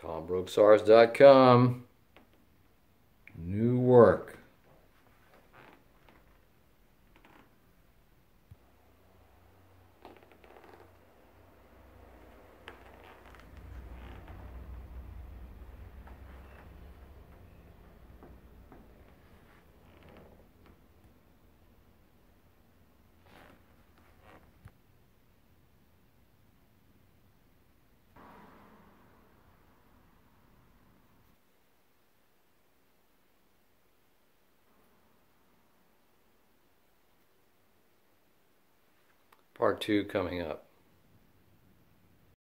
TomBrooksArts.com. Part two coming up.